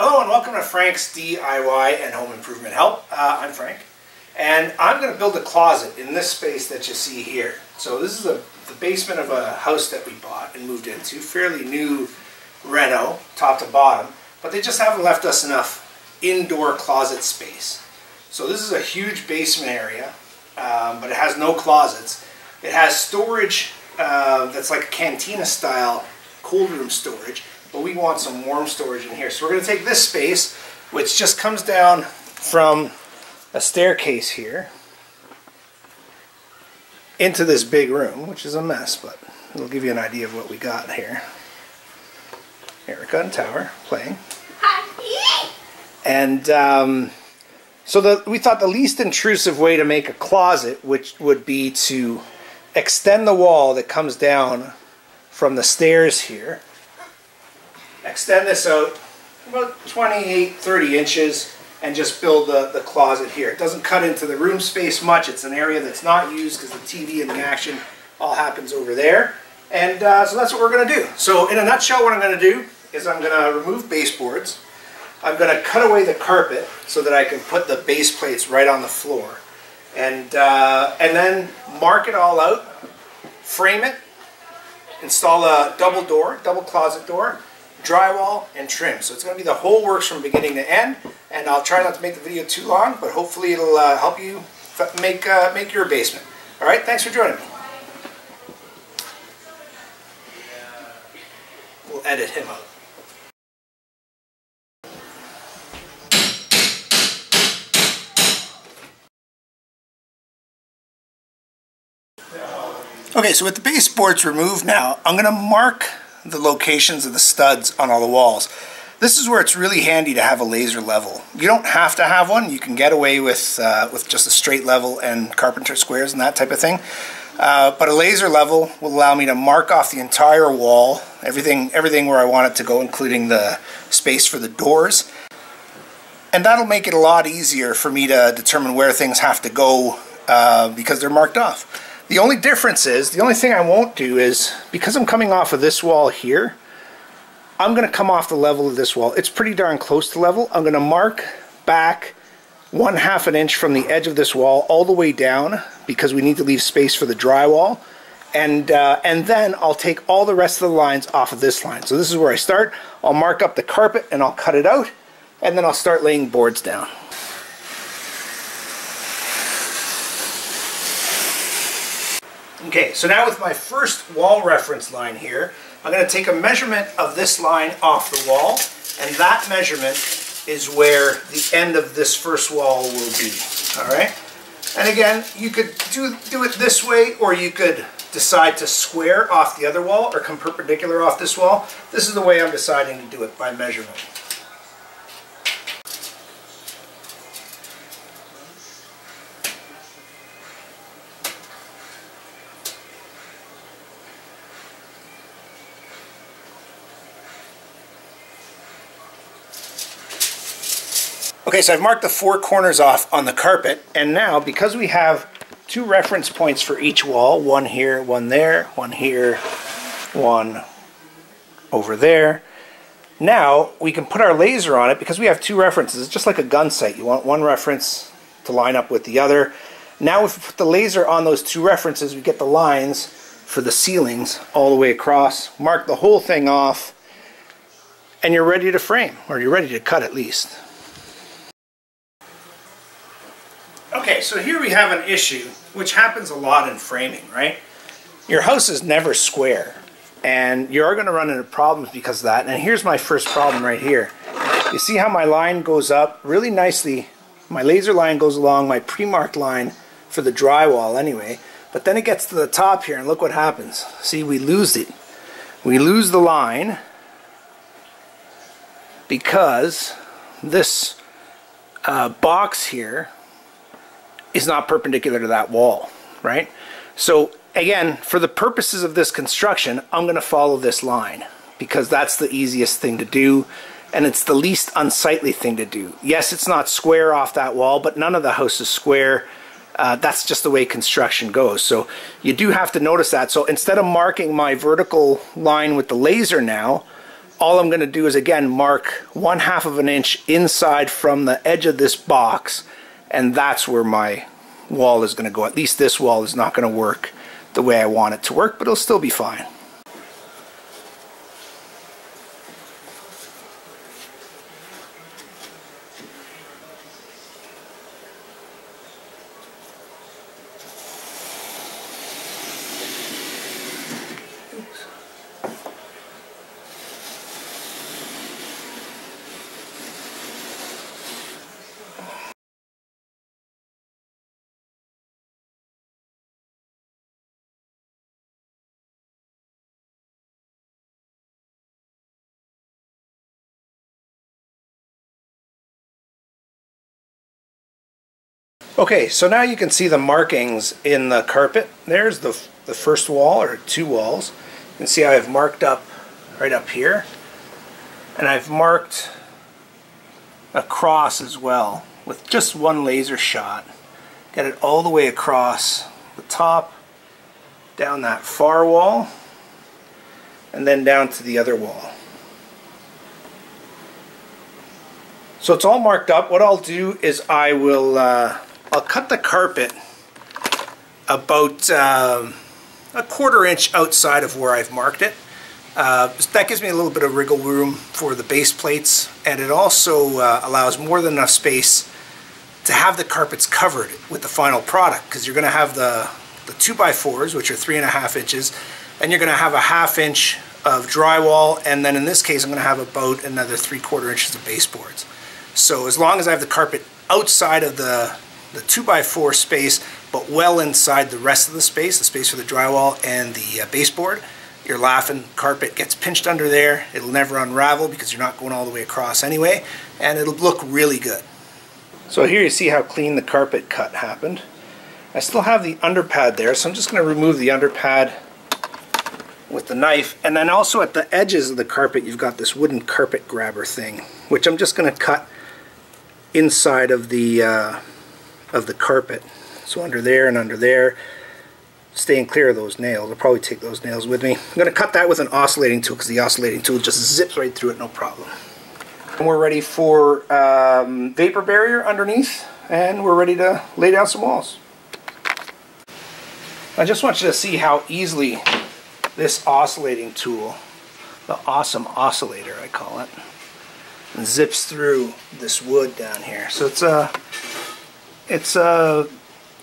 Hello and welcome to Frank's DIY and Home Improvement Help. Uh, I'm Frank and I'm going to build a closet in this space that you see here. So this is a, the basement of a house that we bought and moved into, fairly new reno, top to bottom, but they just haven't left us enough indoor closet space. So this is a huge basement area, um, but it has no closets. It has storage uh, that's like a cantina style cold room storage, but we want some warm storage in here. So we're going to take this space, which just comes down from a staircase here into this big room, which is a mess, but it'll give you an idea of what we got here. Erica and Tower playing. And um, so the, we thought the least intrusive way to make a closet, which would be to extend the wall that comes down from the stairs here extend this out about 28, 30 inches and just build the, the closet here. It doesn't cut into the room space much. It's an area that's not used because the TV and the action all happens over there. And uh, so that's what we're going to do. So in a nutshell, what I'm going to do is I'm going to remove baseboards. I'm going to cut away the carpet so that I can put the base plates right on the floor. And, uh, and then mark it all out, frame it, install a double door, double closet door, drywall, and trim. So it's going to be the whole works from beginning to end. And I'll try not to make the video too long, but hopefully it'll uh, help you make, uh, make your basement. All right, thanks for joining me. We'll edit him out. Okay, so with the baseboards removed now, I'm going to mark the locations of the studs on all the walls. This is where it's really handy to have a laser level. You don't have to have one. You can get away with, uh, with just a straight level and carpenter squares and that type of thing. Uh, but a laser level will allow me to mark off the entire wall, everything, everything where I want it to go, including the space for the doors. And that'll make it a lot easier for me to determine where things have to go uh, because they're marked off. The only difference is, the only thing I won't do is, because I'm coming off of this wall here, I'm going to come off the level of this wall. It's pretty darn close to level. I'm going to mark back one half an inch from the edge of this wall all the way down because we need to leave space for the drywall. And, uh, and then I'll take all the rest of the lines off of this line. So this is where I start. I'll mark up the carpet and I'll cut it out and then I'll start laying boards down. Okay, so now with my first wall reference line here, I'm going to take a measurement of this line off the wall, and that measurement is where the end of this first wall will be. All right? And again, you could do, do it this way, or you could decide to square off the other wall or come perpendicular off this wall. This is the way I'm deciding to do it by measurement. Okay, so I've marked the four corners off on the carpet, and now because we have two reference points for each wall, one here, one there, one here, one over there, now we can put our laser on it because we have two references. It's just like a gun sight. You want one reference to line up with the other. Now if we put the laser on those two references, we get the lines for the ceilings all the way across, mark the whole thing off, and you're ready to frame, or you're ready to cut at least. Okay, so here we have an issue, which happens a lot in framing, right? Your house is never square, and you are going to run into problems because of that. And here's my first problem right here. You see how my line goes up really nicely. My laser line goes along my pre-marked line for the drywall anyway. But then it gets to the top here, and look what happens. See, we lose it. We lose the line because this uh, box here is not perpendicular to that wall, right? So again, for the purposes of this construction, I'm going to follow this line because that's the easiest thing to do and it's the least unsightly thing to do. Yes, it's not square off that wall, but none of the house is square. Uh, that's just the way construction goes. So you do have to notice that. So instead of marking my vertical line with the laser now, all I'm going to do is again mark one half of an inch inside from the edge of this box and that's where my wall is going to go. At least this wall is not going to work the way I want it to work, but it'll still be fine. Okay, so now you can see the markings in the carpet. There's the, the first wall, or two walls. You can see I've marked up right up here. And I've marked across as well with just one laser shot. Get it all the way across the top, down that far wall, and then down to the other wall. So it's all marked up. What I'll do is I will uh, I'll cut the carpet about um, a quarter inch outside of where I've marked it. Uh, that gives me a little bit of wriggle room for the base plates and it also uh, allows more than enough space to have the carpets covered with the final product because you're going to have the, the 2x4s which are three and a half inches and you're going to have a half inch of drywall and then in this case I'm going to have about another three quarter inches of baseboards. So as long as I have the carpet outside of the the 2x4 space, but well inside the rest of the space, the space for the drywall and the uh, baseboard. Your laughing carpet gets pinched under there. It'll never unravel because you're not going all the way across anyway, and it'll look really good. So here you see how clean the carpet cut happened. I still have the underpad there, so I'm just going to remove the underpad with the knife. And then also at the edges of the carpet, you've got this wooden carpet grabber thing, which I'm just going to cut inside of the uh, of the carpet. So under there and under there, staying clear of those nails. I'll probably take those nails with me. I'm going to cut that with an oscillating tool because the oscillating tool just zips right through it, no problem. And we're ready for um, vapor barrier underneath and we're ready to lay down some walls. I just want you to see how easily this oscillating tool, the awesome oscillator I call it, zips through this wood down here. So it's a it's a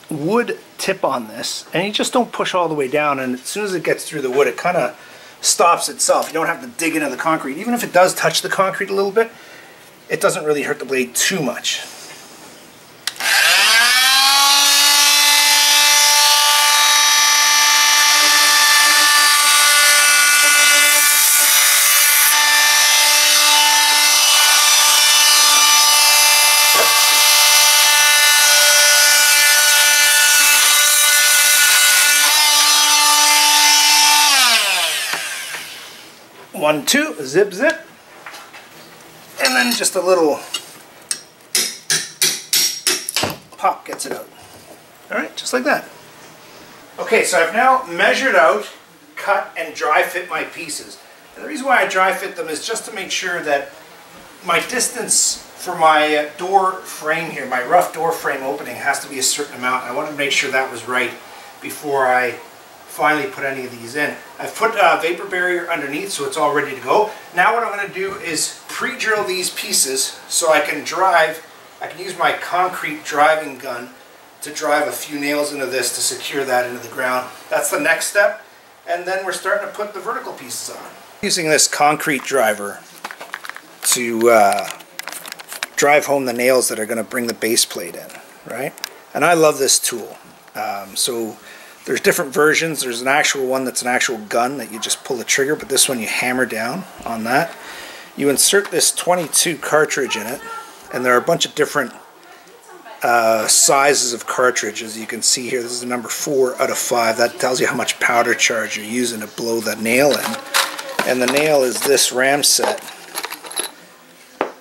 wood tip on this and you just don't push all the way down and as soon as it gets through the wood it kind of stops itself. You don't have to dig into the concrete. Even if it does touch the concrete a little bit, it doesn't really hurt the blade too much. One, two, zip, zip. And then just a little pop gets it out. All right, just like that. Okay, so I've now measured out, cut, and dry fit my pieces. And the reason why I dry fit them is just to make sure that my distance for my uh, door frame here, my rough door frame opening has to be a certain amount. I wanted to make sure that was right before I finally put any of these in. I've put a vapor barrier underneath so it's all ready to go. Now what I'm going to do is pre-drill these pieces so I can drive, I can use my concrete driving gun to drive a few nails into this to secure that into the ground. That's the next step and then we're starting to put the vertical pieces on. Using this concrete driver to uh, drive home the nails that are going to bring the base plate in, right? And I love this tool. Um, so there's different versions. There's an actual one that's an actual gun that you just pull the trigger, but this one you hammer down on that. You insert this 22 cartridge in it, and there are a bunch of different uh, sizes of cartridge. As you can see here, this is the number 4 out of 5. That tells you how much powder charge you're using to blow the nail in. And the nail is this Ramset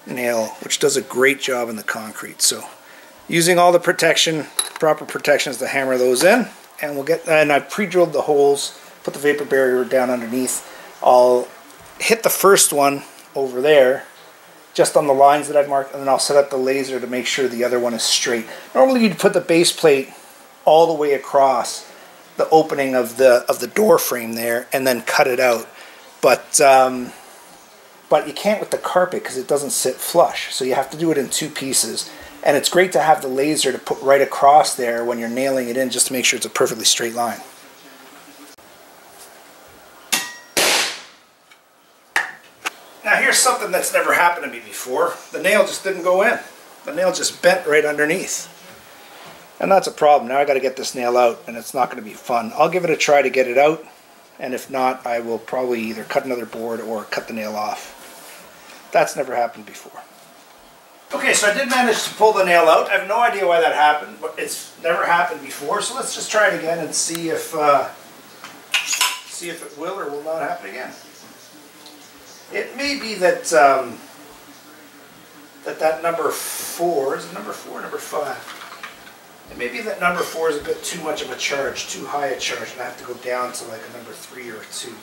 nail, which does a great job in the concrete. So using all the protection, proper protections to hammer those in and we'll get and I've pre-drilled the holes put the vapor barrier down underneath I'll hit the first one over there just on the lines that I've marked and then I'll set up the laser to make sure the other one is straight. Normally you'd put the base plate all the way across the opening of the of the door frame there and then cut it out. But um, but you can't with the carpet because it doesn't sit flush. So you have to do it in two pieces. And it's great to have the laser to put right across there when you're nailing it in just to make sure it's a perfectly straight line. Now here's something that's never happened to me before. The nail just didn't go in. The nail just bent right underneath. And that's a problem. Now I got to get this nail out and it's not going to be fun. I'll give it a try to get it out. And if not, I will probably either cut another board or cut the nail off. That's never happened before. Okay, so I did manage to pull the nail out. I have no idea why that happened, but it's never happened before. So let's just try it again and see if uh, see if it will or will not happen again. It may be that um, that that number four is number four, number five. It may be that number four is a bit too much of a charge, too high a charge, and I have to go down to like a number three or two.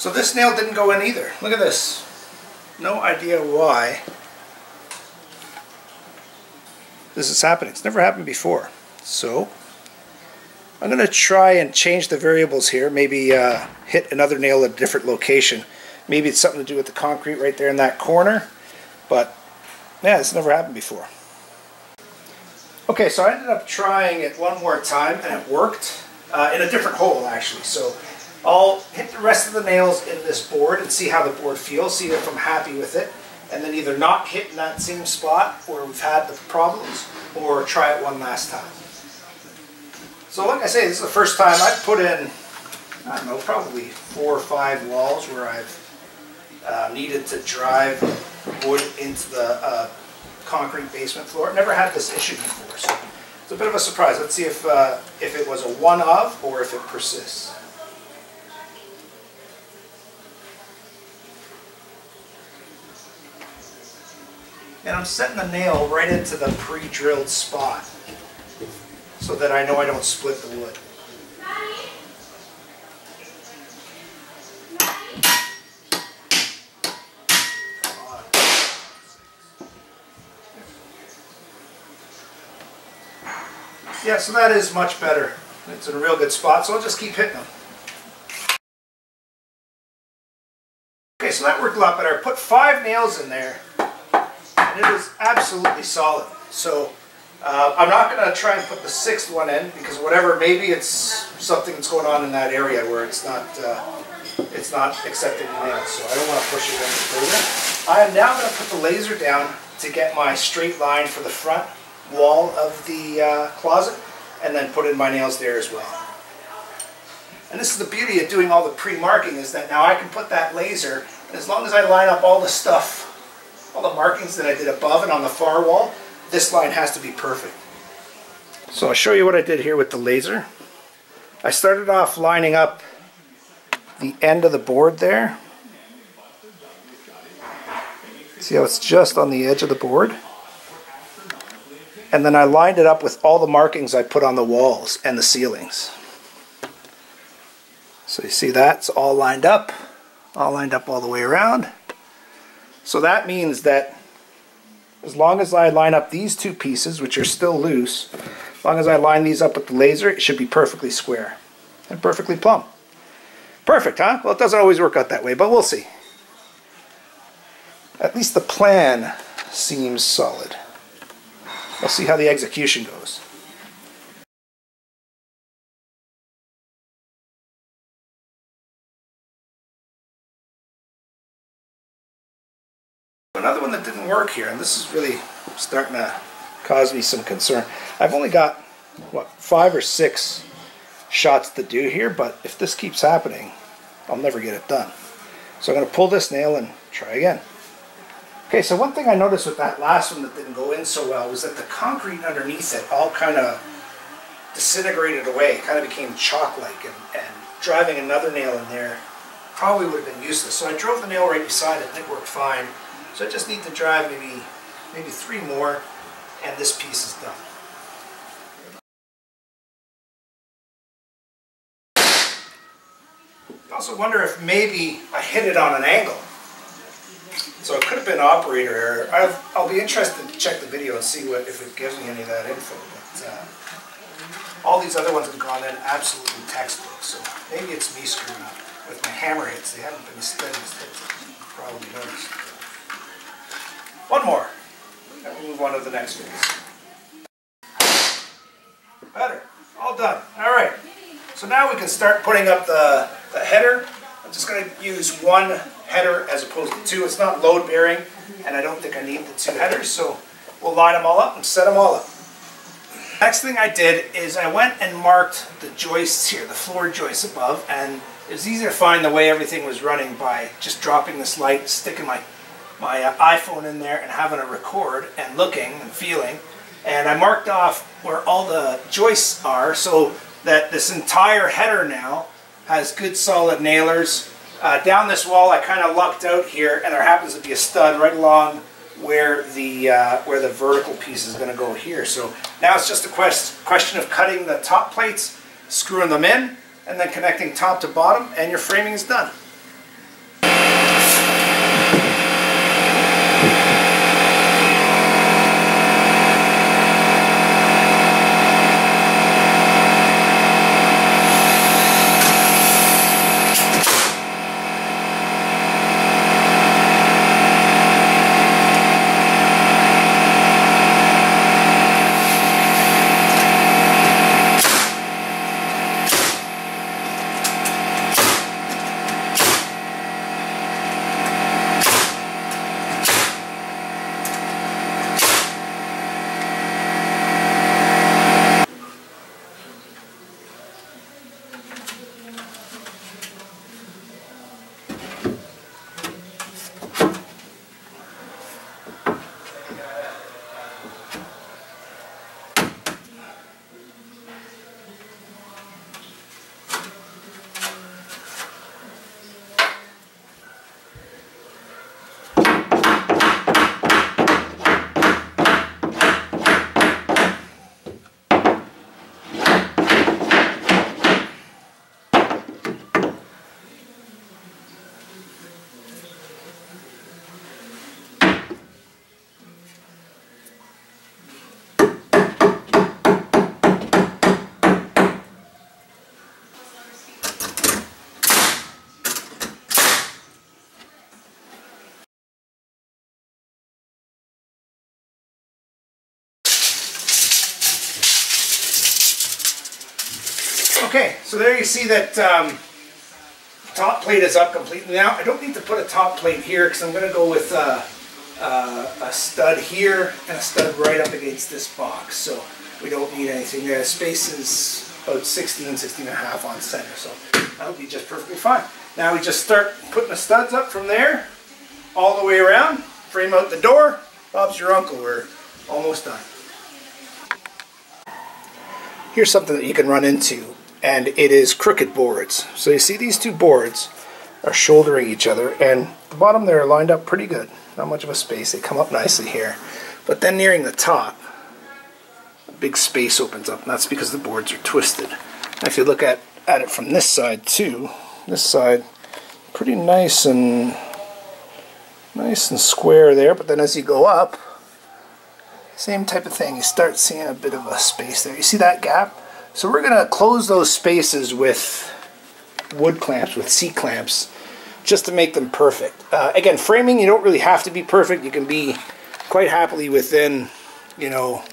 So this nail didn't go in either. Look at this. No idea why this is happening. It's never happened before. So I'm going to try and change the variables here. Maybe uh, hit another nail at a different location. Maybe it's something to do with the concrete right there in that corner. But yeah, it's never happened before. Okay, so I ended up trying it one more time and it worked uh, in a different hole actually. So I'll hit the rest of the nails in this board and see how the board feels, see if I'm happy with it, and then either not hit in that same spot where we've had the problems, or try it one last time. So like I say, this is the first time I've put in, I don't know, probably four or five walls where I've uh, needed to drive wood into the uh, concrete basement floor. Never had this issue before, so it's a bit of a surprise. Let's see if, uh, if it was a one of or if it persists. And I'm setting the nail right into the pre-drilled spot so that I know I don't split the wood. Yeah, so that is much better. It's in a real good spot, so I'll just keep hitting them. Okay, so that worked a lot better. I put five nails in there it is absolutely solid. So uh, I'm not going to try and put the sixth one in because whatever, maybe it's something that's going on in that area where it's not uh, it's not accepting nails. So I don't want to push it any further. I am now going to put the laser down to get my straight line for the front wall of the uh, closet and then put in my nails there as well. And this is the beauty of doing all the pre-marking is that now I can put that laser, as long as I line up all the stuff all the markings that I did above and on the far wall, this line has to be perfect. So I'll show you what I did here with the laser. I started off lining up the end of the board there. See how it's just on the edge of the board? And then I lined it up with all the markings I put on the walls and the ceilings. So you see that's all lined up, all lined up all the way around. So that means that as long as I line up these two pieces, which are still loose, as long as I line these up with the laser, it should be perfectly square and perfectly plumb. Perfect, huh? Well, it doesn't always work out that way, but we'll see. At least the plan seems solid. We'll see how the execution goes. That didn't work here, and this is really starting to cause me some concern. I've only got, what, five or six shots to do here, but if this keeps happening, I'll never get it done. So I'm going to pull this nail and try again. Okay, so one thing I noticed with that last one that didn't go in so well was that the concrete underneath it all kind of disintegrated away. Kind of became chalk-like, and, and driving another nail in there probably would have been useless. So I drove the nail right beside it, and it worked fine. So I just need to drive maybe maybe three more, and this piece is done. I also wonder if maybe I hit it on an angle. So it could have been operator error. I've, I'll be interested to check the video and see what if it gives me any of that info. But uh, all these other ones have gone in absolutely textbook. So maybe it's me screwing up with my hammer hits. They haven't been as steady as hits. Probably noticed. One more. Then we'll move on to the next phase. Better. All done. All right. So now we can start putting up the, the header. I'm just going to use one header as opposed to two. It's not load bearing, and I don't think I need the two headers, so we'll line them all up and set them all up. Next thing I did is I went and marked the joists here, the floor joists above, and it was easy to find the way everything was running by just dropping this light, sticking my, my uh, iPhone in there and having a record and looking and feeling. And I marked off where all the joists are so that this entire header now has good solid nailers. Uh, down this wall I kind of lucked out here and there happens to be a stud right along where the uh, where the vertical piece is going to go here. So now it's just a quest question of cutting the top plates, screwing them in, and then connecting top to bottom and your framing is done. Okay, so there you see that um, top plate is up completely now. I don't need to put a top plate here because I'm going to go with uh, uh, a stud here and a stud right up against this box. So we don't need anything there. The space is about 16, 16 and a half on center, so that'll be just perfectly fine. Now we just start putting the studs up from there all the way around, frame out the door. Bob's your uncle, we're almost done. Here's something that you can run into and it is crooked boards. So you see these two boards are shouldering each other and the bottom there are lined up pretty good. Not much of a space. They come up nicely here. But then nearing the top, a big space opens up and that's because the boards are twisted. And if you look at, at it from this side too, this side pretty nice and nice and square there but then as you go up same type of thing you start seeing a bit of a space there you see that gap so we're going to close those spaces with wood clamps, with C-clamps, just to make them perfect. Uh, again, framing, you don't really have to be perfect. You can be quite happily within, you know,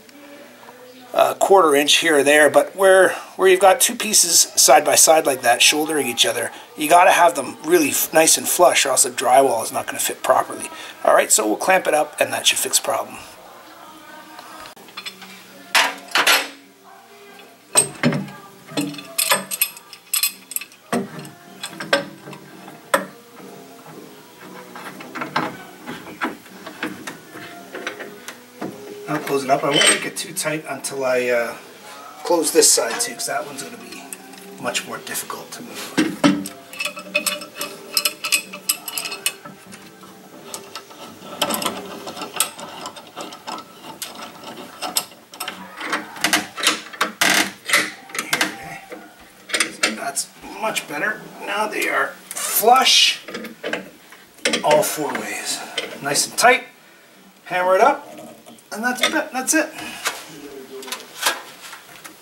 a quarter inch here or there. But where, where you've got two pieces side by side like that, shouldering each other, you got to have them really nice and flush or else the drywall is not going to fit properly. All right, so we'll clamp it up and that should fix the problem. Up. I won't make it too tight until I uh, close this side too, because that one's going to be much more difficult to move. That's much better. Now they are flush all four ways. Nice and tight. Hammer it up, and that's it. That's it.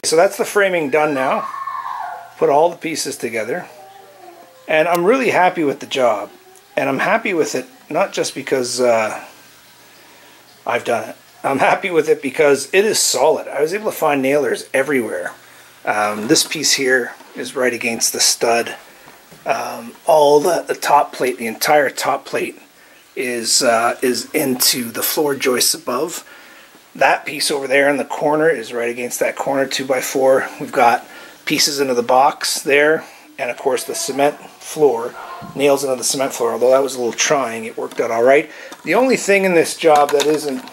So that's the framing done now. Put all the pieces together. And I'm really happy with the job. And I'm happy with it not just because uh, I've done it. I'm happy with it because it is solid. I was able to find nailers everywhere. Um, this piece here is right against the stud. Um, all the, the top plate, the entire top plate is uh, is into the floor joists above. That piece over there in the corner is right against that corner 2x4. We've got pieces into the box there, and of course the cement floor, nails into the cement floor. Although that was a little trying, it worked out all right. The only thing in this job that isn't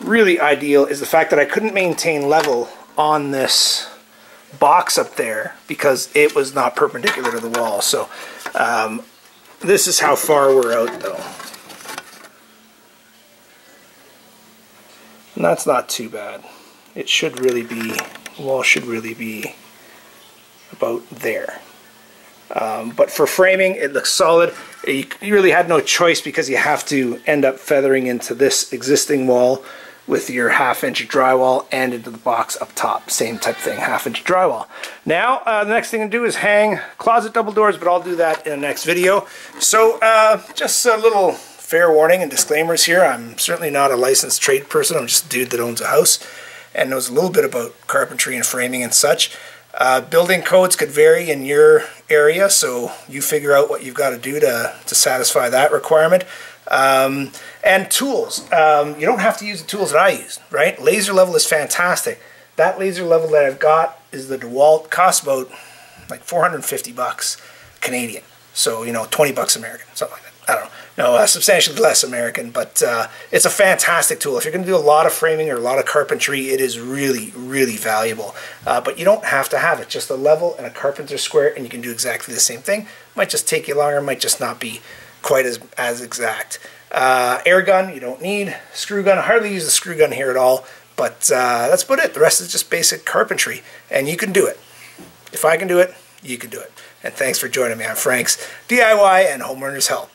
really ideal is the fact that I couldn't maintain level on this box up there because it was not perpendicular to the wall. So um, this is how far we're out though. And that's not too bad. It should really be, wall should really be about there. Um, but for framing, it looks solid. You, really had no choice because you have to end up feathering into this existing wall with your half inch drywall and into the box up top. Same type thing, half inch drywall. Now, uh, the next thing to do is hang closet double doors, but I'll do that in the next video. So uh, just a little fair warning and disclaimers here. I'm certainly not a licensed trade person. I'm just a dude that owns a house and knows a little bit about carpentry and framing and such. Uh, building codes could vary in your area, so you figure out what you've got to do to, to satisfy that requirement. Um, and tools. Um, you don't have to use the tools that I use, right? Laser level is fantastic. That laser level that I've got is the DeWalt. Costs about like 450 bucks Canadian. So, you know, 20 bucks American, something like that. I don't know. No, uh, substantially less American, but uh, it's a fantastic tool. If you're going to do a lot of framing or a lot of carpentry, it is really, really valuable. Uh, but you don't have to have it. Just a level and a carpenter square, and you can do exactly the same thing. Might just take you longer, might just not be quite as, as exact. Uh, air gun, you don't need. Screw gun, I hardly use the screw gun here at all. But uh, that's about it. The rest is just basic carpentry, and you can do it. If I can do it, you can do it. And thanks for joining me on Frank's DIY and Homeowner's Help.